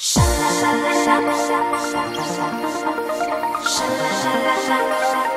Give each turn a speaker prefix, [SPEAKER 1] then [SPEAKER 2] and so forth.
[SPEAKER 1] 啥沙啥沙啥沙啥沙啥沙